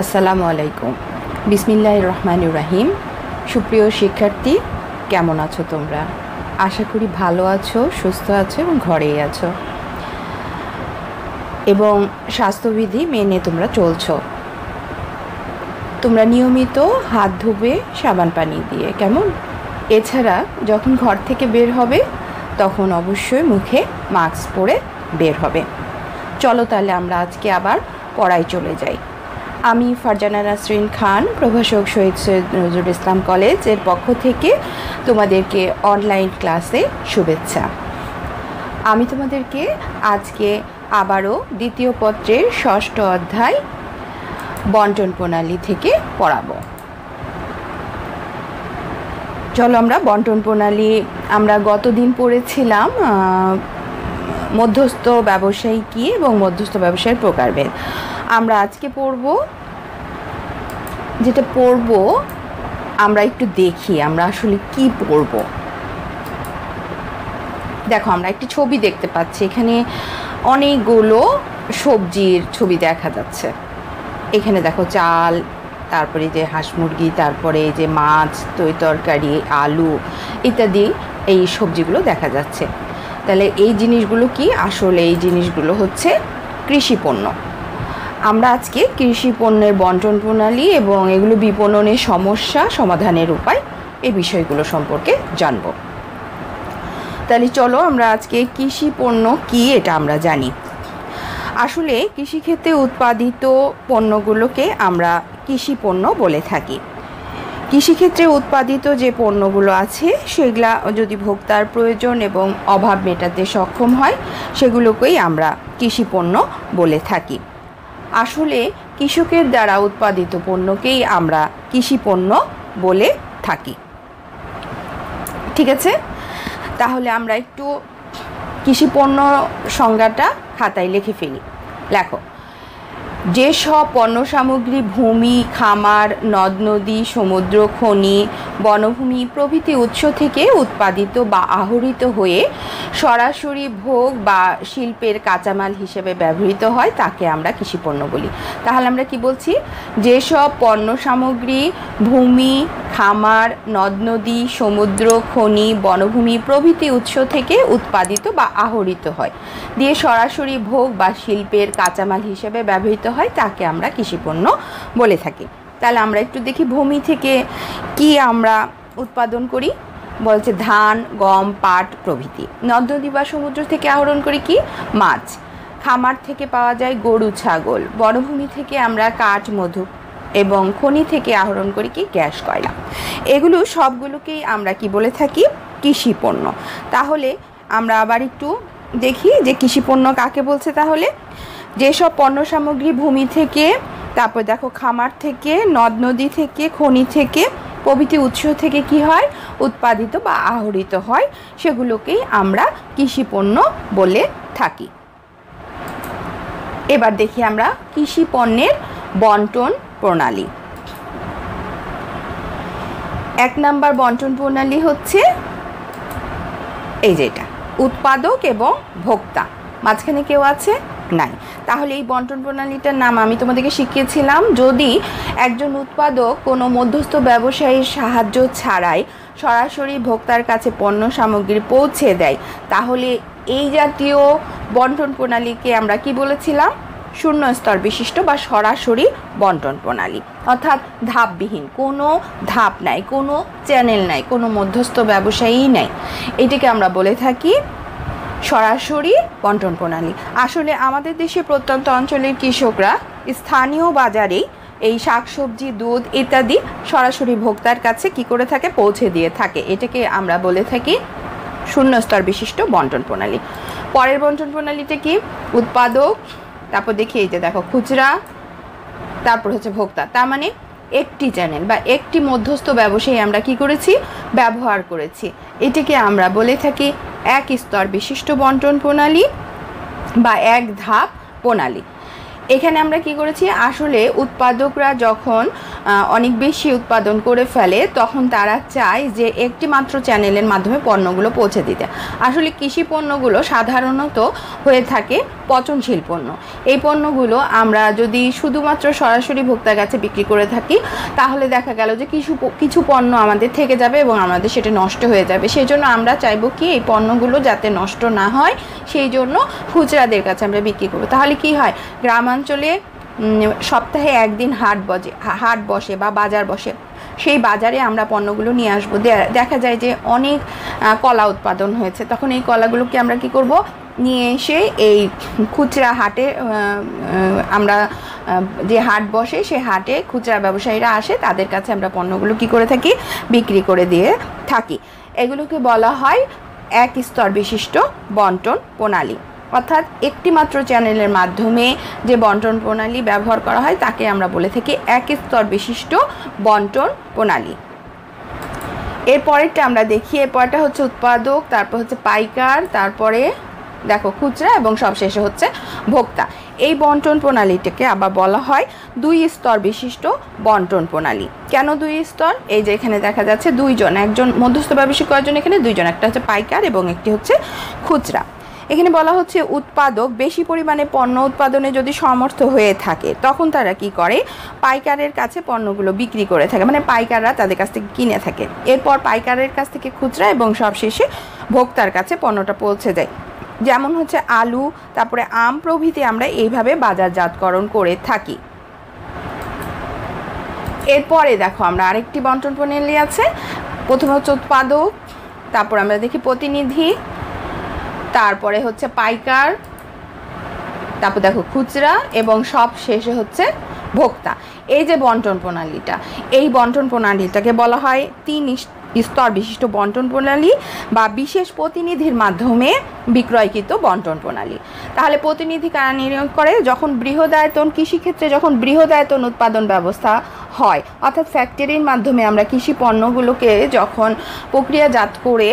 আসসালামু আলাইকুম। বিসমিল্লাহ রহমান রাহিম। সুপ্রিয় শিক্ষার্থী, কেমন আছো তোমরা? আশা করি ভালো আছো, সুস্থ আছো এবং ঘরেই আছো। এবং স্বাস্থ্যবিধি মেনে তোমরা চলছো। তোমরা নিয়মিত হাত ধুবে সাবান পানি দিয়ে, কেমন? এছাড়া যখন ঘর থেকে বের হবে, তখন অবশ্যই মুখে মাস্ক পরে বের হবে। চলো তাহলে আমরা আজকে আবার পড়ায় চলে যাই। আমি ফারজানা নাসরিন খান, প্রভাষক শহীদ সৈয়দ নজরুল ইসলাম কলেজের পক্ষ থেকে তোমাদেরকে অনলাইন ক্লাসে শুভেচ্ছা। আমি তোমাদেরকে আজকে আবারও দ্বিতীয় পত্রের ষষ্ঠ অধ্যায় বন্টন প্রণালী থেকে পড়াবো। চলো আমরা বন্টন প্রণালী, আমরা গতদিন পড়েছিলাম মধ্যস্থ ব্যবসায়ী কী এবং মধ্যস্থ ব্যবসায়ের প্রকারভেদ। আমরা আজকে পড়ব যেটা পরব, আমরা একটু দেখি, আমরা আসলে কি পড়ব দেখো, আমরা একটি ছবি দেখতে পাচ্ছি, এখানে অনেকগুলো সবজির ছবি দেখা যাচ্ছে। এখানে দেখো চাল, তারপরে যে হাঁস মুরগি, তারপরে যে মাছ তৈ তরকারি, আলু ইত্যাদি এই সবজিগুলো দেখা যাচ্ছে। তাহলে এই জিনিসগুলো কি? আসলে এই জিনিসগুলো হচ্ছে কৃষি পণ্য। আমরা আজকে কৃষি পণ্যের বন্টন প্রণালী এবং এগুলো বিপণনের সমস্যা সমাধানের উপায় এই বিষয়গুলো সম্পর্কে জানব। তাহলে চলো আমরা আজকে কৃষি পণ্য কী এটা আমরা জানি। আসলে কৃষিক্ষেত্রে উৎপাদিত পণ্যগুলোকে আমরা কৃষি পণ্য বলে থাকি। কৃষিক্ষেত্রে উৎপাদিত যে পণ্যগুলো আছে, সেগুলা যদি ভোক্তার প্রয়োজন এবং অভাব মেটাতে সক্ষম হয়, সেগুলোকেই আমরা কৃষি পণ্য বলে থাকি। আসলে কৃষকের দ্বারা উৎপাদিত পণ্যকেই আমরা কৃষি পণ্য বলে থাকি। ঠিক আছে? তাহলে আমরা একটু কৃষি পণ্য সংজ্ঞাটা খাতায় লিখে ফেলি। লেখো। যেসব পণ্য সামগ্রী ভূমি, খামার, নদ, নদী, সমুদ্র, খনি, বনভূমি প্রভৃতি উৎস থেকে উৎপাদিত বা আহরিত হয়ে সরাসরি ভোগ বা শিল্পের কাঁচামাল হিসেবে ব্যবহৃত হয়, তাকে আমরা কৃষিপণ্য বলি। তাহলে আমরা কি বলছি? যেসব পণ্য সামগ্রী ভূমি, খামার, নদ, নদী, সমুদ্র, খনি, বনভূমি প্রভৃতি উৎস থেকে উৎপাদিত বা আহরিত হয়। দিয়ে সরাসরি ভোগ বা শিল্পের কাঁচামাল হিসেবে ব্যবহৃত হয়, তাকে আমরা কৃষিপণ্য বলে থাকি। তাহলে আমরা একটু দেখি ভূমি থেকে কি আমরা উৎপাদন করি। বলছে ধান, গম, পাট প্রভৃতি। নদ নদী বা সমুদ্র থেকে আহরণ করি কি? মাছ। খামার থেকে পাওয়া যায় গরু, ছাগল। বনভূমি থেকে আমরা কাঠ, মধু এবং খনি থেকে আহরণ করি কি? গ্যাস, কয়লা। এগুলো সবগুলোকেই আমরা কি বলে থাকি? কৃষি পণ্য তাহলে আমরা আবার একটু দেখি যে কৃষি পণ্য কাকে বলছে তাহলে? যেসব পণ্য সামগ্রী ভূমি থেকে, তারপর দেখো খামার থেকে, নদ নদী থেকে, খনি থেকে, প্রভৃতি উৎস থেকে কি হয়? উৎপাদিত বা আহরিত হয়। সেগুলোকেই আমরা কৃষি পণ্য বলে থাকি। এবার দেখি আমরা কৃষি পণ্যের বন্টন প্রণালী। এক নাম্বার বন্টন প্রণালী হচ্ছে এই যেটা উৎপাদক এবং ভোক্তা। মাঝখানে কেউ আছে? নাই। তাহলে এই বন্টন প্রণালীটার নাম আমি তোমাদেরকে শিখিয়েছিলাম। যদি একজন উৎপাদক কোনো মধ্যস্থ ব্যবসায়ীর সাহায্য ছাড়াই সরাসরি ভোক্তার কাছে পণ্য সামগ্রী পৌঁছে দেয়, তাহলে এই জাতীয় বন্টন প্রণালীকে আমরা কি বলেছিলাম? শূন্য স্তর বিশিষ্ট বা সরাসরি বন্টন প্রণালী। অর্থাৎ ধাপবিহীন, কোনো ধাপ নাই, কোনো চ্যানেল নাই, কোনো মধ্যস্থ ব্যবসায়ী নাই। এটিকে আমরা বলে থাকি সরাসরি বন্টন প্রণালী। আসলে আমাদের দেশে প্রত্যন্ত অঞ্চলের কৃষকরা স্থানীয় বাজারেই এই শাকসবজি, দুধ ইত্যাদি সরাসরি ভোক্তার কাছে কি করে থাকে, পৌঁছে দিয়ে থাকে। এটাকে আমরা বলে থাকি শূন্য স্তর বিশিষ্ট বন্টন প্রণালী। পরের বন্টন প্রণালীটা কি? উৎপাদক, তারপর দেখি এই যে দেখো, খুচরা, তারপর হচ্ছে ভোক্তা। তার মানে একটি চ্যানেল বা একটি মধ্যস্থ ব্যবসায়ী আমরা কি করেছি? ব্যবহার করেছি। এটিকে আমরা বলে থাকি এক স্তর বিশিষ্ট বন্টন প্রণালী বা এক ধাপ প্রণালী। এখানে আমরা কি করেছি? আসলে উৎপাদকরা যখন অনেক বেশি উৎপাদন করে ফেলে, তখন তারা চায় যে একটি মাত্র চ্যানেলের মাধ্যমে পণ্যগুলো পৌঁছে দিতে। আসলে কৃষি পণ্যগুলো সাধারণত হয়ে থাকে পচনশীল পণ্য। এই পণ্যগুলো আমরা যদি শুধুমাত্র সরাসরি ভোক্তার কাছে বিক্রি করে থাকি, তাহলে দেখা গেল যে কিছু কিছু পণ্য আমাদের থেকে যাবে এবং আমাদের সেটা নষ্ট হয়ে যাবে। সেই জন্য আমরা চাইব কি এই পণ্যগুলো যাতে নষ্ট না হয়, সেই জন্য খুচরাদের কাছে আমরা বিক্রি করব। তাহলে কি হয়? গ্রামাঞ্চলে সপ্তাহে একদিন হাট বজে হাট বসে বা বাজার বসে। সেই বাজারে আমরা পণ্যগুলো নিয়ে আসব। দেখা যায় যে অনেক কলা উৎপাদন হয়েছে। তখন এই কলাগুলোকে আমরা কি করব? নিয়ে এসে এই খুচরা হাটে আমরা যে হাট বসে সে হাটে খুচরা ব্যবসায়ীরা আসে, তাদের কাছে আমরা পণ্যগুলো কি করে থাকি? বিক্রি করে দিয়ে থাকি। এগুলোকে বলা হয় এক স্তর বিশিষ্ট বন্টন প্রণালী। অর্থাৎ একটি মাত্র চ্যানেলের মাধ্যমে যে বন্টন প্রণালী ব্যবহার করা হয়, তাকে আমরা বলে থাকি এক স্তর বিশিষ্ট বন্টন প্রণালী। এর পরেরটা আমরা দেখি। এরপরটা হচ্ছে উৎপাদক, তারপর হচ্ছে পাইকার, তারপরে দেখো খুচরা এবং সবশেষে হচ্ছে ভোক্তা। এই বন্টন প্রণালীটাকে আবার বলা হয় দুই স্তর বিশিষ্ট বন্টন প্রণালী। কেন দুই স্তর? এই যে এখানে দেখা যাচ্ছে দুইজন, একজন মধ্যস্থ ব্যবসায়িক কয়েকজন এখানে? দুইজন, একটা হচ্ছে পাইকার এবং একটি হচ্ছে খুচরা। এখানে বলা হচ্ছে উৎপাদক বেশি পরিমাণে পণ্য উৎপাদনে যদি সমর্থ হয়ে থাকে, তখন তারা কি করে? পাইকারের কাছে পণ্যগুলো বিক্রি করে থাকে। মানে পাইকাররা তাদের কাছ থেকে কিনে থাকে। এরপর পাইকারের কাছ থেকে খুচরা এবং সবশেষে ভোক্তার কাছে পণ্যটা পৌঁছে যায়। যেমন হচ্ছে আলু, তারপরে আম প্রভৃতি আমরা এইভাবে বাজারজাতকরণ করে থাকি। এরপরে দেখো আমরা আরেকটি বন্টন প্রণালী আছে। প্রথমে হচ্ছে উৎপাদক, তারপর আমরা দেখি প্রতিনিধি। তারপরে হচ্ছে পাইকার, তারপর দেখো খুচরা এবং সব শেষে হচ্ছে ভোক্তা। এই যে বন্টন প্রণালীটা, এই বন্টন প্রণালীটাকে বলা হয় তিন স্তর বিশিষ্ট বন্টন প্রণালী বা বিশেষ প্রতিনিধির মাধ্যমে বিক্রয়কৃত বন্টন প্রণালী। তাহলে প্রতিনিধি কারা নিয়োগ করে? যখন বৃহদায়তন কৃষিক্ষেত্রে যখন বৃহদায়তন উৎপাদন ব্যবস্থা হয়। অর্থাৎ ফ্যাক্টরির মাধ্যমে আমরা কৃষি পণ্যগুলোকে যখন প্রক্রিয়াজাত করে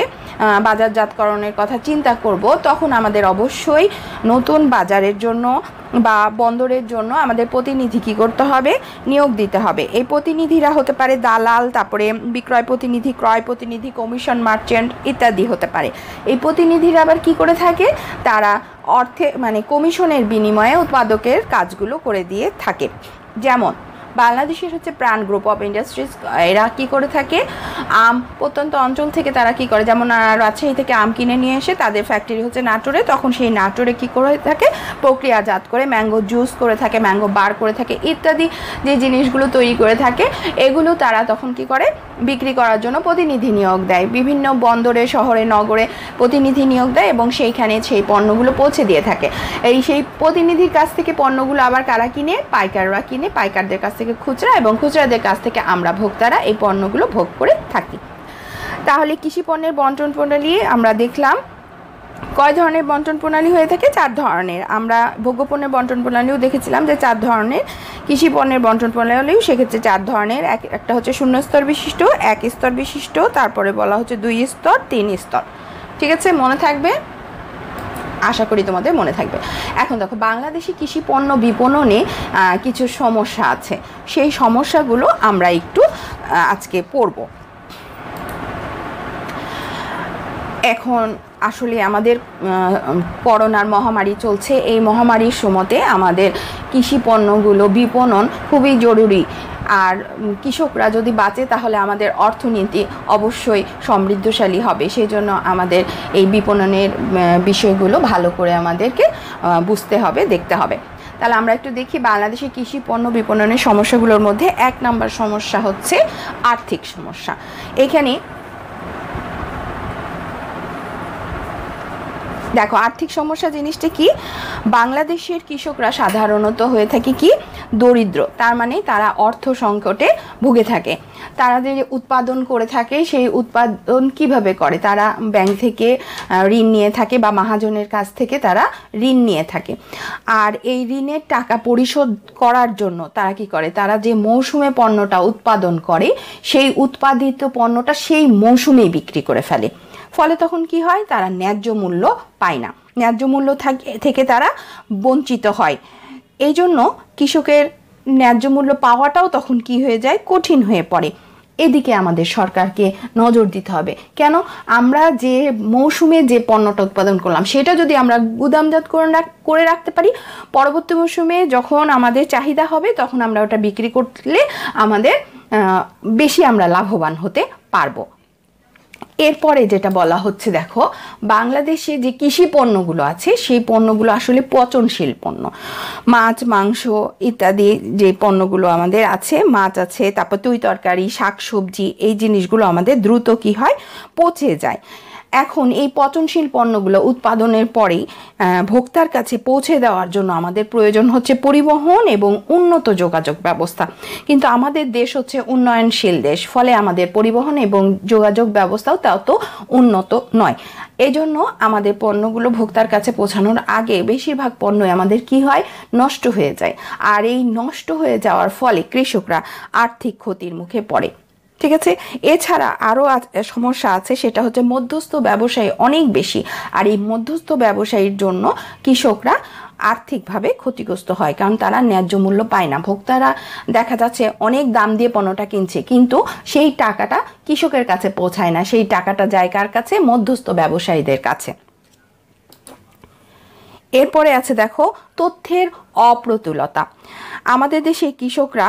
বাজারজাতকরণের কথা চিন্তা করব, তখন আমাদের অবশ্যই নতুন বাজারের জন্য বা বন্দরের জন্য আমাদের প্রতিনিধি কী করতে হবে? নিয়োগ দিতে হবে। এই প্রতিনিধিরা হতে পারে দালাল, তারপরে বিক্রয় প্রতিনিধি, ক্রয় প্রতিনিধি কমিশন মার্চেন্ট ইত্যাদি হতে পারে। এই প্রতিনিধিরা আবার কি করে থাকে? তারা অর্থে মানে কমিশনের বিনিময়ে উৎপাদকের কাজগুলো করে দিয়ে থাকে। যেমন বাংলাদেশের হচ্ছে প্রাণ গ্রুপ অফ ইন্ডাস্ট্রিজ এরা কি করে থাকে? আম প্রত্যন্ত অঞ্চল থেকে তারা কি করে? যেমন রাজশাহী থেকে আম কিনে নিয়ে এসে তাদের ফ্যাক্টরি হচ্ছে নাটোরে। তখন সেই নাটোরে কি করে থাকে? প্রক্রিয়াজাত করে ম্যাঙ্গো জুস করে থাকে ম্যাঙ্গো বার করে থাকে, ইত্যাদি যে জিনিসগুলো তৈরি করে থাকে, এগুলো তারা তখন কি করে? বিক্রি করার জন্য প্রতিনিধি নিয়োগ দেয়। বিভিন্ন বন্দরে, শহরে, নগরে প্রতিনিধি নিয়োগ দেয় এবং সেইখানে সেই পণ্যগুলো পৌঁছে দিয়ে থাকে। এই সেই প্রতিনিধির কাছ থেকে পণ্যগুলো আবার কারা কিনে? পাইকাররা কিনে, পাইকারদের কাছ থেকে খুচরা এবং খুচরাদের কাছ থেকে আমরা ভোক্তারা এই পণ্যগুলো ভোগ করে থাকি। তাহলে কৃষি পণ্যের বন্টন প্রণালী আমরা দেখলাম। কয় ধরনের বন্টন প্রণালী হয়ে থাকে? চার ধরনের। আমরা ভোগ্যপণ্যের বন্টন প্রণালীও দেখেছিলাম যে চার ধরনের কৃষি পণ্যের বন্টন প্রণালীও সেক্ষেত্রে চার ধরনের। এক, একটা হচ্ছে শূন্য স্তর বিশিষ্ট, এক স্তর বিশিষ্ট, তারপরে বলা হচ্ছে দুই স্তর, তিন স্তর। ঠিক আছে? মনে থাকবে? আশা করি তোমাদের মনে থাকবে। এখন দেখো, বাংলাদেশি কৃষি পণ্য বিপণনে কিছু সমস্যা আছে। সেই সমস্যাগুলো আমরা একটু আজকে পড়ব। এখন আসলে আমাদের করোনার মহামারী চলছে। এই মহামারীর সময়তে আমাদের কৃষি পণ্যগুলো বিপণন খুবই জরুরি। আর কৃষকরা যদি বাঁচে তাহলে আমাদের অর্থনীতি অবশ্যই সমৃদ্ধশালী হবে। সেই জন্য আমাদের এই বিপণনের বিষয়গুলো ভালো করে আমাদেরকে বুঝতে হবে, দেখতে হবে। তাহলে আমরা একটু দেখি বাংলাদেশের কৃষি পণ্য বিপণনের সমস্যাগুলোর মধ্যে এক নম্বর সমস্যা হচ্ছে আর্থিক সমস্যা। এখানে দেখো, আর্থিক সমস্যা জিনিসটা কি? বাংলাদেশের কৃষকরা সাধারণত হয়ে থাকে কি দরিদ্র। তার মানে তারা অর্থ সংকটে ভুগে থাকে। তারা যে উৎপাদন করে থাকে, সেই উৎপাদন কীভাবে করে? তারা ব্যাংক থেকে ঋণ নিয়ে থাকে বা মহাজনের কাছ থেকে তারা ঋণ নিয়ে থাকে। আর এই ঋণের টাকা পরিশোধ করার জন্য তারা কি করে? তারা যে মৌসুমে পণ্যটা উৎপাদন করে, সেই উৎপাদিত পণ্যটা সেই মৌসুমেই বিক্রি করে ফেলে। ফলে তখন কি হয়? তারা ন্যায্য মূল্য পায় না। ন্যায্য মূল্য থাকে, থেকে তারা বঞ্চিত হয়। এই জন্য কৃষকের ন্যায্য মূল্য পাওয়াটাও তখন কি হয়ে যায়? কঠিন হয়ে পড়ে। এদিকে আমাদের সরকারকে নজর দিতে হবে। কেন? আমরা যে মৌসুমে যে পণ্যটা উৎপাদন করলাম, সেটা যদি আমরা গুদামজাত করে রাখতে পারি, পরবর্তী মৌসুমে যখন আমাদের চাহিদা হবে, তখন আমরা ওটা বিক্রি করলে আমাদের বেশি আমরা লাভবান হতে পারব। এরপরে যেটা বলা হচ্ছে, দেখো, বাংলাদেশে যে কৃষি পণ্যগুলো আছে, সেই পণ্যগুলো আসলে পচনশীল পণ্য। মাছ, মাংস ইত্যাদি যে পণ্যগুলো আমাদের আছে, মাছ আছে, তারপর তুই তরকারি শাক সবজি এই জিনিসগুলো আমাদের দ্রুত কি হয়, পচে যায়। এখন এই পচনশীল পণ্যগুলো উৎপাদনের পরেই ভোক্তার কাছে পৌঁছে দেওয়ার জন্য আমাদের প্রয়োজন হচ্ছে পরিবহন এবং উন্নত যোগাযোগ ব্যবস্থা। কিন্তু আমাদের দেশ হচ্ছে উন্নয়নশীল দেশ, ফলে আমাদের পরিবহন এবং যোগাযোগ ব্যবস্থাও তত উন্নত নয়। এই জন্য আমাদের পণ্যগুলো ভোক্তার কাছে পৌঁছানোর আগে বেশিরভাগ পণ্যই আমাদের কি হয়? নষ্ট হয়ে যায়। আর এই নষ্ট হয়ে যাওয়ার ফলে কৃষকরা আর্থিক ক্ষতির মুখে পড়ে। ঠিক আছে? এছাড়া আরও সমস্যা আছে, সেটা হচ্ছে মধ্যস্থ ব্যবসায়ী অনেক বেশি। আর এই মধ্যস্থ ব্যবসায়ীর জন্য কৃষকরা আর্থিকভাবে ক্ষতিগ্রস্ত হয়, কারণ তারা ন্যায্য মূল্য পায় না। ভোক্তারা দেখা যাচ্ছে অনেক দাম দিয়ে পণ্যটা কিনছে, কিন্তু সেই টাকাটা কৃষকের কাছে পৌঁছায় না। সেই টাকাটা যায় কার কাছে? মধ্যস্থ ব্যবসায়ীদের কাছে। এরপরে আছে দেখো, তথ্যের অপ্রতুলতা। আমাদের দেশে কৃষকরা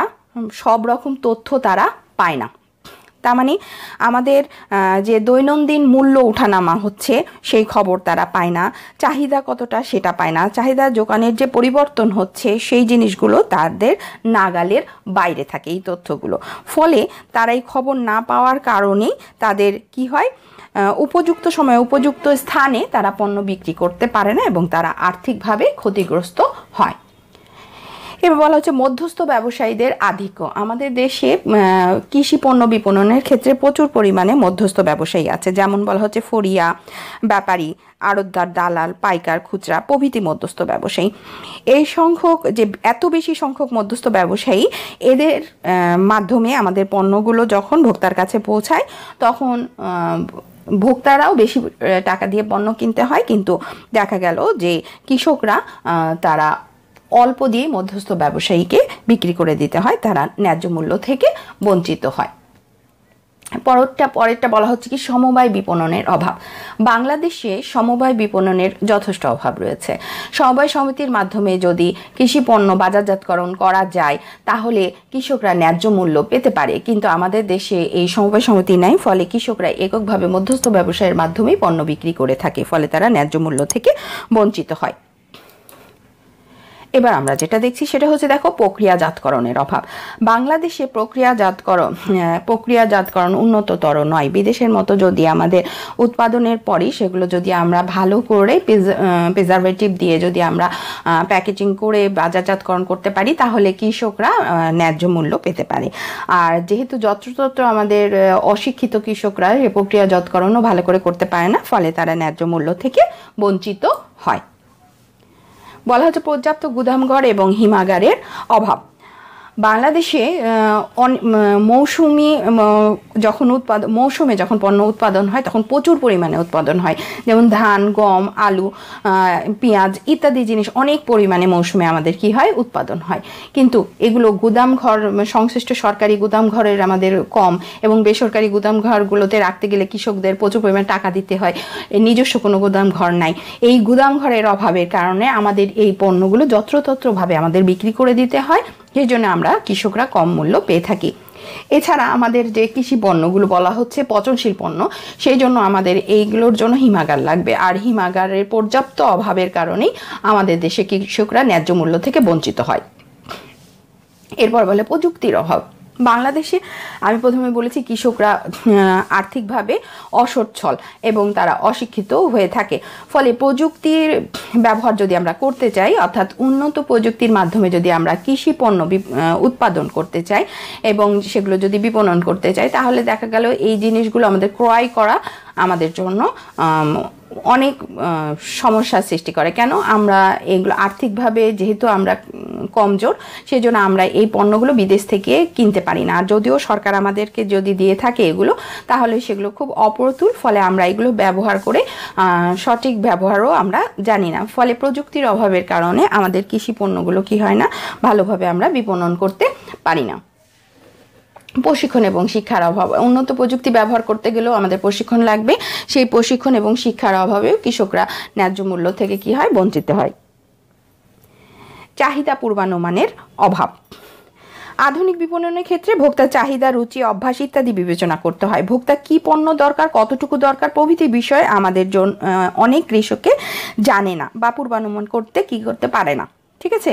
সব রকম তথ্য তারা পায় না। তার মানে আমাদের যে দৈনন্দিন মূল্য ওঠানামা হচ্ছে, সেই খবর তারা পায় না। চাহিদা কতটা সেটা পায় না। চাহিদা যোগানের যে পরিবর্তন হচ্ছে, সেই জিনিসগুলো তাদের নাগালের বাইরে থাকে এই তথ্যগুলো। ফলে তারা এই খবর না পাওয়ার কারণেই তাদের কি হয় উপযুক্ত সময়ে উপযুক্ত স্থানে তারা পণ্য বিক্রি করতে পারে না এবং তারা আর্থিকভাবে ক্ষতিগ্রস্ত হয়। এবার বলা হচ্ছে মধ্যস্থ ব্যবসায়ীদের আধিক্য। আমাদের দেশে কৃষি পণ্য বিপণনের ক্ষেত্রে প্রচুর পরিমাণে মধ্যস্থ ব্যবসায়ী আছে। যেমন বলা হচ্ছে ফরিয়া ব্যাপারী, আড়তদার, দালাল, পাইকার, খুচরা প্রভৃতি মধ্যস্থ ব্যবসায়ী। এই সংখ্যক যে, এত বেশি সংখ্যক মধ্যস্থ ব্যবসায়ী, এদের মাধ্যমে আমাদের পণ্যগুলো যখন ভোক্তার কাছে পৌঁছায়, তখন ভোক্তারাও বেশি টাকা দিয়ে পণ্য কিনতে হয়। কিন্তু দেখা গেল যে কৃষকরা তারা অল্প দিয়ে মধ্যস্থ ব্যবসায়ীকে বিক্রি করে দিতে হয়, তারা ন্যায্য মূল্য থেকে বঞ্চিত হয়। পরেরটা পরেরটা বলা হচ্ছে কি, সমবায় বিপণনের অভাব। বাংলাদেশে সমবায় বিপণনের যথেষ্ট অভাব রয়েছে। সমবায় সমিতির মাধ্যমে যদি কৃষি পণ্য বাজারজাতকরণ করা যায়, তাহলে কৃষকরা ন্যায্য মূল্য পেতে পারে। কিন্তু আমাদের দেশে এই সমবায় সমিতি নাই, ফলে কৃষকরা এককভাবে মধ্যস্থ ব্যবসায়ের মাধ্যমেই পণ্য বিক্রি করে থাকে, ফলে তারা ন্যায্য মূল্য থেকে বঞ্চিত হয়। এবার আমরা যেটা দেখছি সেটা হচ্ছে, দেখো, প্রক্রিয়াজাতকরণের অভাব। বাংলাদেশে প্রক্রিয়াজাতকরণ প্রক্রিয়াজাতকরণ উন্নততর নয়। বিদেশের মতো যদি আমাদের উৎপাদনের পরই সেগুলো যদি আমরা ভালো করে প্রিজারভেটিভ দিয়ে যদি আমরা প্যাকেজিং করে বাজারজাতকরণ করতে পারি, তাহলে কৃষকরা ন্যায্য মূল্য পেতে পারে। আর যেহেতু যত্রতত্র আমাদের অশিক্ষিত কৃষকরা প্রক্রিয়াজাতকরণও ভালো করে করতে পারে না, ফলে তারা ন্যায্য মূল্য থেকে বঞ্চিত হয়। বলা হচ্ছে পর্যাপ্ত গুদামঘর এবং হিমাগারের অভাব। বাংলাদেশে মৌসুমি যখন উৎপাদন মৌসুমে যখন পণ্য উৎপাদন হয়, তখন প্রচুর পরিমাণে উৎপাদন হয়। যেমন ধান, গম, আলু পেঁয়াজ ইত্যাদি জিনিস অনেক পরিমাণে মৌসুমে আমাদের কি হয়? উৎপাদন হয়। কিন্তু এগুলো গুদাম ঘর, সংশ্লিষ্ট সরকারি গুদাম ঘরের আমাদের কম এবং বেসরকারি গুদাম ঘরগুলোতে রাখতে গেলে কৃষকদের প্রচুর পরিমাণে টাকা দিতে হয়। নিজস্ব কোনো গুদাম ঘর নাই। এই গুদাম ঘরের অভাবের কারণে আমাদের এই পণ্যগুলো যত্রতত্রভাবে আমাদের বিক্রি করে দিতে হয়। সেই জন্য আমরা কৃষকরা কম মূল্য পেয়ে থাকি। এছাড়া আমাদের যে কৃষি পণ্যগুলো বলা হচ্ছে পচনশীল পণ্য, সেই জন্য আমাদের এইগুলোর জন্য হিমাগার লাগবে। আর হিমাগারের পর্যাপ্ত অভাবের কারণেই আমাদের দেশে কৃষকরা ন্যায্য মূল্য থেকে বঞ্চিত হয়। এরপর বলে প্রযুক্তির অভাব। বাংলাদেশে আমি প্রথমে বলেছি কৃষকরা আর্থিকভাবে অসচ্ছল এবং তারা অশিক্ষিত হয়ে থাকে। ফলে প্রযুক্তির ব্যবহার যদি আমরা করতে চাই, অর্থাৎ উন্নত প্রযুক্তির মাধ্যমে যদি আমরা কৃষি পণ্য উৎপাদন করতে চাই এবং সেগুলো যদি বিপণন করতে চাই, তাহলে দেখা গেল এই জিনিসগুলো আমাদের ক্রয় করা আমাদের জন্য অনেক আহ, সমস্যার সৃষ্টি করে। কেন? আমরা এগুলো আর্থিকভাবে যেহেতু আমরা কমজোর সেই জন্য আমরা এই পণ্যগুলো বিদেশ থেকে কিনতে পারি না। আর যদিও সরকার আমাদেরকে যদি দিয়ে থাকে এগুলো তাহলে সেগুলো খুব অপ্রতুল ফলে আমরা এগুলো ব্যবহার করে সঠিক ব্যবহারও আমরা জানি না। ফলে প্রযুক্তির অভাবের কারণে আমাদের কৃষি পণ্যগুলো কি হয় না? ভালোভাবে আমরা বিপণন করতে পারি না। প্রশিক্ষণ এবং শিক্ষার অভাব। উন্নত প্রযুক্তি ব্যবহার করতে গেলেও আমাদের প্রশিক্ষণ লাগবে। সেই প্রশিক্ষণ এবং শিক্ষার অভাবেও কৃষকরা ন্যায্য মূল্য থেকে কি হয়? বঞ্চিত হয়। চাহিদা পূর্বানুমানের অভাব। আধুনিক বিপণনের ক্ষেত্রে ভোক্তার চাহিদা, রুচি, অভ্যাস ইত্যাদি বিবেচনা করতে হয়। ভোক্তা কি পণ্য দরকার, কতটুকু দরকার প্রভৃতি বিষয়ে আমাদের অনেক কৃষককে জানে না বা পূর্বানুমান করতে কি করতে পারে না। ঠিক আছে?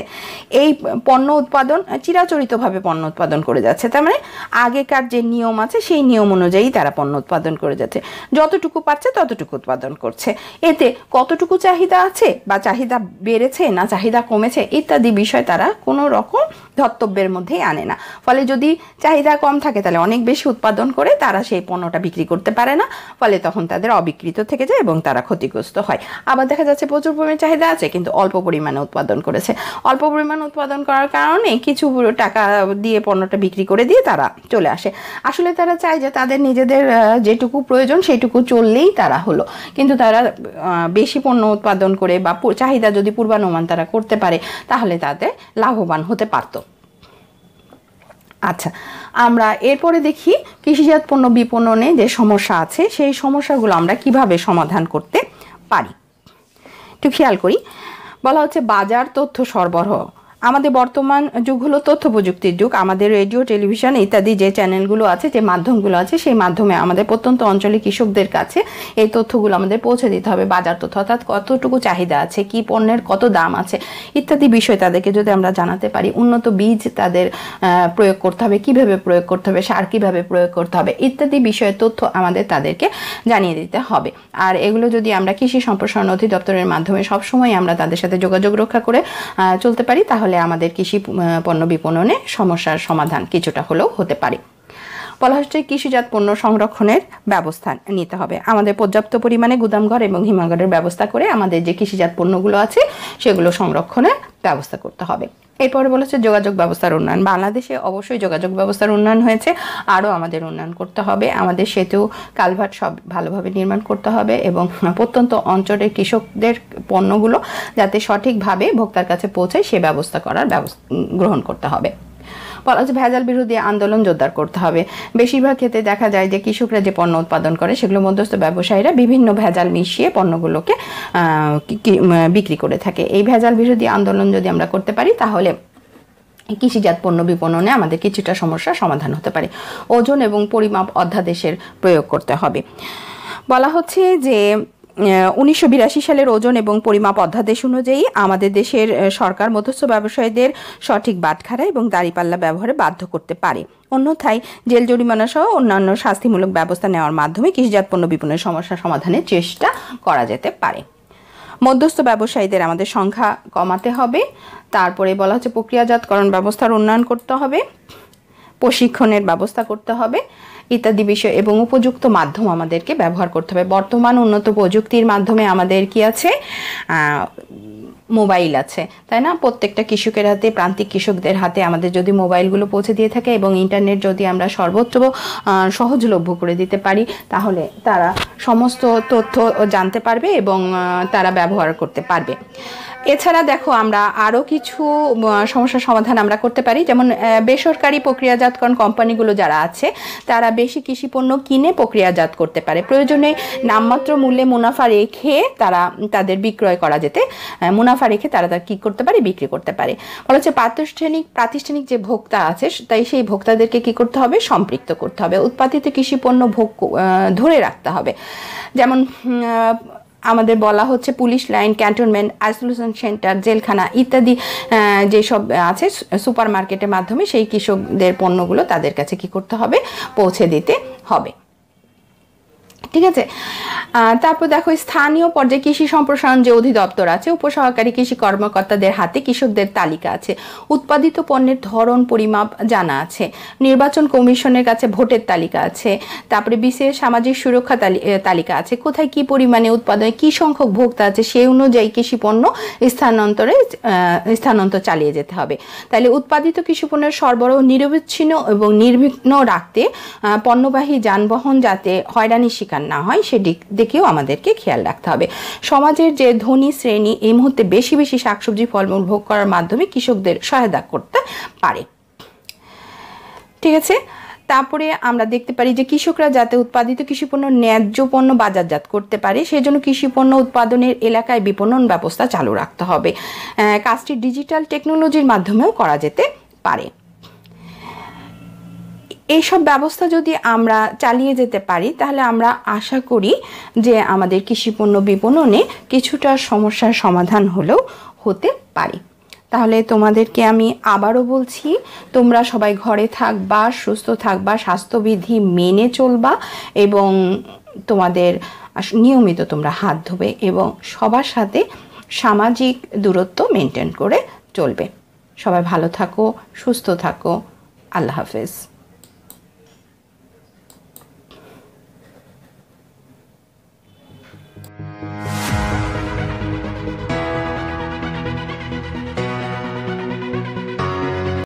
এই পণ্য উৎপাদন চিরাচরিতভাবে পণ্য উৎপাদন করে যাচ্ছে। তার মানে আগেকার যে নিয়ম আছে, সেই নিয়ম অনুযায়ী তারা পণ্য উৎপাদন করে যাচ্ছে। যতটুকু পাচ্ছে ততটুকু উৎপাদন করছে। এতে কতটুকু চাহিদা আছে বা চাহিদা বেড়েছে না চাহিদা কমেছে ইত্যাদি বিষয় তারা কোনো রকম ধর্তব্যের মধ্যেই আনে না। ফলে যদি চাহিদা কম থাকে, তাহলে অনেক বেশি উৎপাদন করে তারা সেই পণ্যটা বিক্রি করতে পারে না। ফলে তখন তাদের অবিকৃত থেকে যায় এবং তারা ক্ষতিগ্রস্ত হয়। আবার দেখা যাচ্ছে প্রচুর পরিমাণে চাহিদা আছে, কিন্তু অল্প পরিমাণে উৎপাদন করেছে। অল্প পরিমাণ উৎপাদন করার কারণে কিছু টাকা দিয়ে পণ্যটা বিক্রি করে দিয়ে তারা চলে আসে। আসলে তারা চায় যে তাদের নিজেদের যেটুকু প্রয়োজন সেইটুকু চললেই তারা হলো। কিন্তু তারা বেশি পণ্য উৎপাদন করে বা চাহিদা যদি পূর্বানুমান তারা করতে পারে, তাহলে তাদের লাভবান হতে পারতো। আচ্ছা আমরা এরপরে দেখি কৃষিজাত পণ্য বিপণনে যে সমস্যা আছে, সেই সমস্যাগুলো আমরা কীভাবে সমাধান করতে পারি? একটু খেয়াল করি। বলা হচ্ছে বাজার তথ্য সরবরাহ। আমাদের বর্তমান যুগ হলো তথ্য প্রযুক্তির যুগ। আমাদের রেডিও, টেলিভিশন ইত্যাদি যে চ্যানেলগুলো আছে, যে মাধ্যমগুলো আছে, সেই মাধ্যমে আমাদের প্রত্যন্ত অঞ্চলে কৃষকদের কাছে এই তথ্যগুলো আমাদের পৌঁছে দিতে হবে বাজার তথ্য। অর্থাৎ কতটুকু চাহিদা আছে, কি পণ্যের কত দাম আছে, ইত্যাদি বিষয় তাদেরকে যদি আমরা জানাতে পারি, উন্নত বীজ তাদের প্রয়োগ করতে হবে, কীভাবে প্রয়োগ করতে হবে, সার কীভাবে প্রয়োগ করতে হবে, ইত্যাদি বিষয়ে তথ্য আমাদের তাদেরকে জানিয়ে দিতে হবে। আর এগুলো যদি আমরা কৃষি সম্প্রসারণ অধিদপ্তরের মাধ্যমে সবসময় আমরা তাদের সাথে যোগাযোগ রক্ষা করে চলতে পারি, তাহলে আমাদের কৃষি পণ্য বিপণনে সমস্যার সমাধান কিছুটা হলেও হতে পারে। বলা হচ্ছে কৃষিজাত পণ্য সংরক্ষণের ব্যবস্থা নিতে হবে। আমাদের পর্যাপ্ত পরিমাণে গুদামঘর এবং হিমাগারের ব্যবস্থা করে আমাদের যে কৃষিজাত পণ্যগুলো আছে, সেগুলো সংরক্ষণের ব্যবস্থা করতে হবে। এরপরে বলেছে যোগাযোগ ব্যবস্থার উন্নয়ন। বাংলাদেশে অবশ্যই যোগাযোগ ব্যবস্থার উন্নয়ন হয়েছে। আরও আমাদের উন্নয়ন করতে হবে। আমাদের সেতু, কালভার্ট সব ভালোভাবে নির্মাণ করতে হবে এবং প্রত্যন্ত অঞ্চলের কৃষকদের পণ্যগুলো যাতে সঠিকভাবে ভোক্তার কাছে পৌঁছায় সে ব্যবস্থা করার ব্যবস্থা গ্রহণ করতে হবে। বলা হচ্ছে ভেজাল বিরোধী আন্দোলন জোরদার করতে হবে। বেশিরভাগ ক্ষেত্রে দেখা যায় যে কৃষকরা যে পণ্য উৎপাদন করে, সেগুলো মধ্যস্থ ব্যবসায়ীরা বিভিন্ন ভেজাল মিশিয়ে পণ্যগুলোকে বিক্রি করে থাকে। এই ভেজাল বিরোধী আন্দোলন যদি আমরা করতে পারি, তাহলে কৃষিজাত পণ্য বিপণনে আমাদের কিছুটা সমস্যার সমাধান হতে পারে। ওজন এবং পরিমাপ অধ্যাদেশের প্রয়োগ করতে হবে। বলা হচ্ছে যে উনিশশো বিরাশি সালের ওজন এবং পরিমাপ অধ্যাদেশ অনুযায়ী আমাদের দেশের সরকার মধ্যস্থ ব্যবসায়ীদের সঠিক বাটখারা এবং দাঁড়িপাল্লা ব্যবহারে বাধ্য করতে পারে। অন্যথায় জেল জরিমানা সহ অন্যান্য শাস্তিমূলক ব্যবস্থা নেওয়ার মাধ্যমে কৃষিজাত পণ্য বিপণনের সমস্যা সমাধানের চেষ্টা করা যেতে পারে। মধ্যস্থ ব্যবসায়ীদের আমাদের সংখ্যা কমাতে হবে। তারপরে বলা হচ্ছে প্রক্রিয়াজাতকরণ ব্যবস্থার উন্নয়ন করতে হবে। প্রশিক্ষণের ব্যবস্থা করতে হবে। ইত্যাদি বিষয় এবং উপযুক্ত মাধ্যম আমাদেরকে ব্যবহার করতে হবে। বর্তমান উন্নত প্রযুক্তির মাধ্যমে আমাদের কি আছে? মোবাইল আছে, তাই না? প্রত্যেকটা কৃষকের হাতে, প্রান্তিক কৃষকদের হাতে আমাদের যদি মোবাইলগুলো পৌঁছে দিয়ে থাকে এবং ইন্টারনেট যদি আমরা সর্বত্র সহজলভ্য করে দিতে পারি, তাহলে তারা সমস্ত তথ্য জানতে পারবে এবং তারা ব্যবহার করতে পারবে। এছাড়া দেখো, আমরা আরও কিছু সমস্যার সমাধান আমরা করতে পারি। যেমন বেসরকারি প্রক্রিয়াজাতকরণ কোম্পানিগুলো যারা আছে, তারা বেশি কৃষি পণ্য কিনে প্রক্রিয়াজাত করতে পারে। প্রয়োজনে নামমাত্র মূল্যে মুনাফা রেখে তারা, তাদের বিক্রয় করা যেতে মুনাফা রেখে তারা তা কী করতে পারে? বিক্রি করতে পারে। বলা হচ্ছে প্রাতিষ্ঠানিক প্রাতিষ্ঠানিক যে ভোক্তা আছে, তাই সেই ভোক্তাদেরকে কি করতে হবে? সম্পৃক্ত করতে হবে। উৎপাদিত কৃষি পণ্য ভোগ ধরে রাখতে হবে। যেমন আমাদের বলা হচ্ছে police line, cantonment, isolation centre, জেলখানা ইত্যাদি যেসব আছে সুপার মার্কেটের মাধ্যমে সেই কৃষকদের পণ্যগুলো তাদের কাছে কি করতে হবে? পৌঁছে দিতে হবে। ঠিক আছে? তারপর দেখো, স্থানীয় পর্যায়ে কৃষি সম্প্রসারণ যে অধিদপ্তর আছে, উপসহকারী কৃষি কর্মকর্তাদের হাতে কৃষকদের তালিকা আছে। উৎপাদিত পণ্যের ধরন পরিমাপ জানা আছে। নির্বাচন কমিশনের কাছে ভোটের তালিকা আছে। তারপরে বিশেষ সামাজিক সুরক্ষা তালি- তালিকা আছে। কোথায় কি পরিমাণে উৎপাদনে কি সংখ্যক ভোক্তা আছে, সেই অনুযায়ী কৃষি পণ্য স্থানান্তরে স্থানান্তর চালিয়ে যেতে হবে। তাহলে উৎপাদিত কৃষি পণ্যের সরবরাহ নিরবিচ্ছিন্ন এবং নির্বিঘ্ন রাখতে পণ্যবাহী যানবাহন যাতে হয়রানি শিকার না হয় সেদিক দিকেও আমাদেরকে খেয়াল রাখতে হবে। সমাজের যে ধনী শ্রেণি, এই মুহূর্তে বেশি বেশি শাকসবজি ফলমূল ভোগ করার মাধ্যমে কৃষকদের সহায়তা করতে পারে। ঠিক আছে? তারপরে আমরা দেখতে পারি যে কৃষকরা যাতে উৎপাদিত কৃষি পণ্য ন্যায্য পণ্য বাজারজাত করতে পারে, সেজন্য কৃষি পণ্য উৎপাদনের এলাকায় বিপণন ব্যবস্থা চালু রাখতে হবে। কাজটি ডিজিটাল টেকনোলজির মাধ্যমেও করা যেতে পারে। এইসব ব্যবস্থা যদি আমরা চালিয়ে যেতে পারি, তাহলে আমরা আশা করি যে আমাদের কৃষিপণ্য বিপণনে কিছুটা সমস্যার সমাধান হলেও হতে পারে। তাহলে তোমাদেরকে আমি আবারও বলছি, তোমরা সবাই ঘরে থাকবা, সুস্থ থাকবা, স্বাস্থ্যবিধি মেনে চলবা এবং তোমাদের নিয়মিত তোমরা হাত ধোবে এবং সবার সাথে সামাজিক দূরত্ব মেনটেন করে চলবে। সবাই ভালো থাকো, সুস্থ থাকো। আল্লাহ হাফেজ।